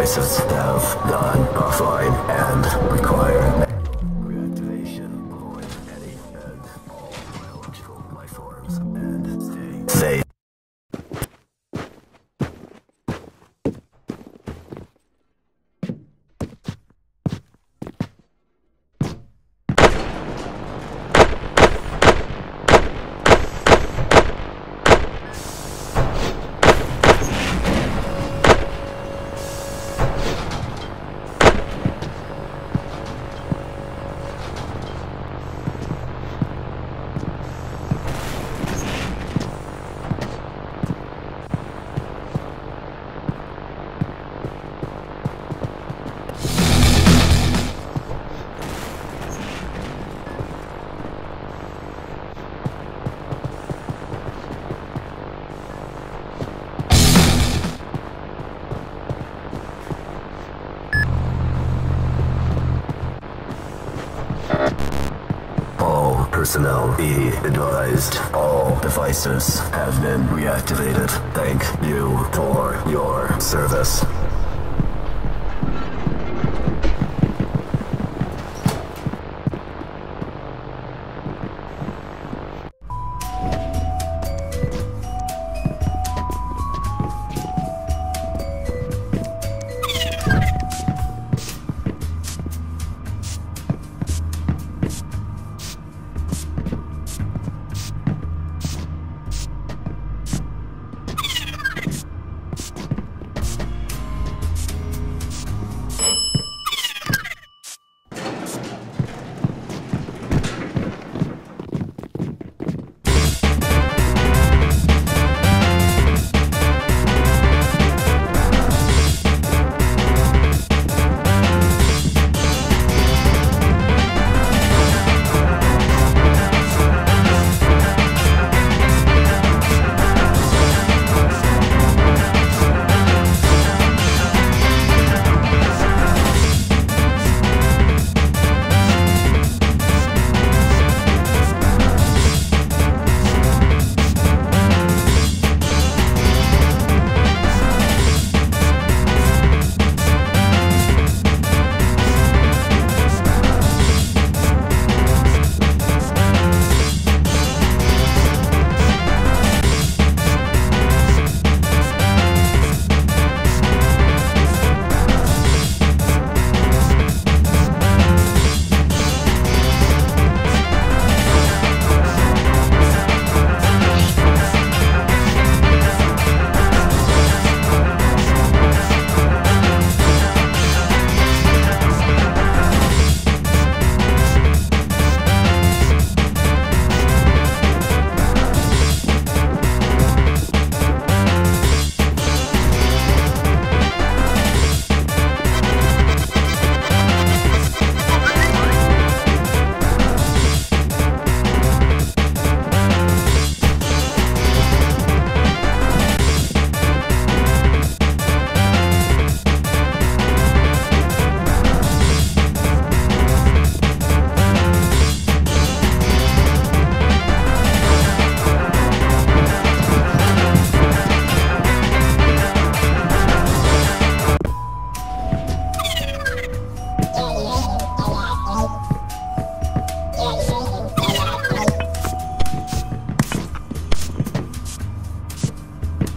Devices have gone offline and require personnel be advised. All devices have been reactivated. Thank you for your service.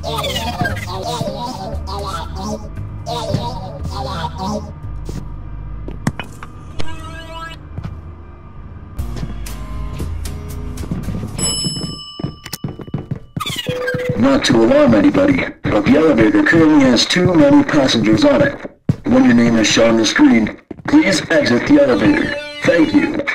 Not to alarm anybody, but the elevator currently has too many passengers on it. When your name is shown on the screen, please exit the elevator. Thank you.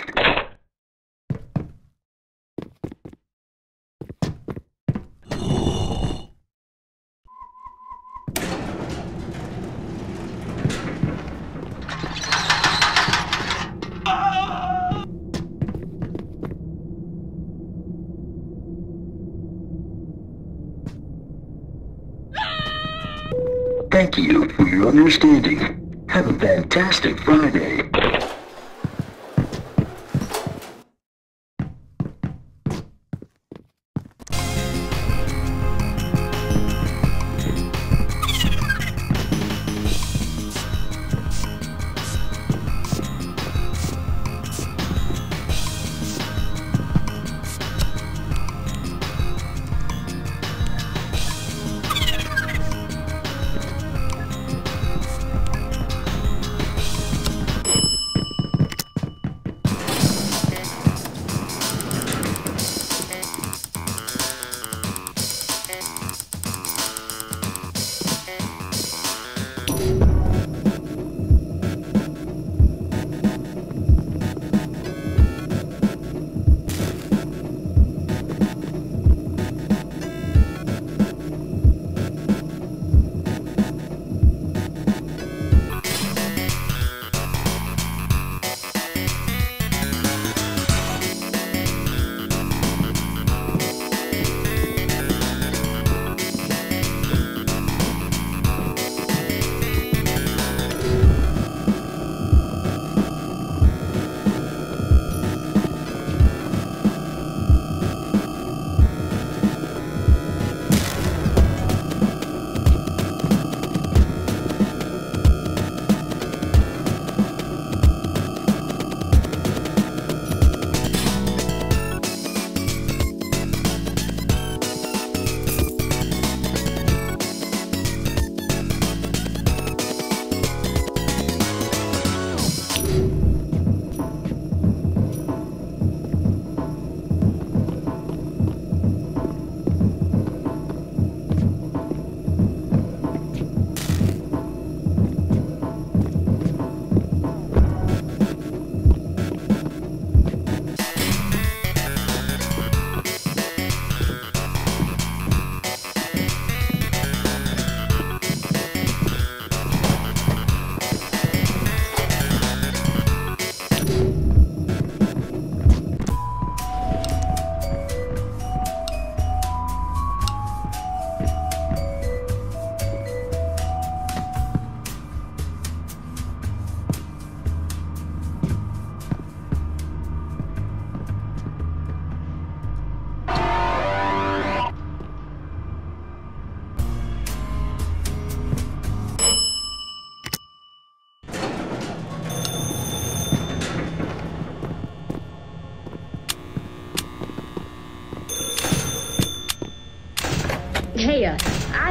You for your understanding. Have a fantastic Friday.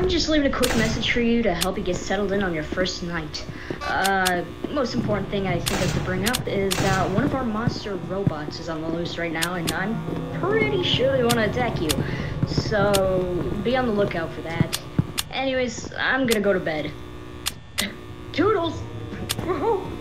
I'm just leaving a quick message for you to help you get settled in on your first night. Uh, most important thing I think of to bring up is that one of our monster robots is on the loose right now, and I'm pretty sure they want to attack you. So, be on the lookout for that. Anyways, I'm gonna go to bed. Toodles!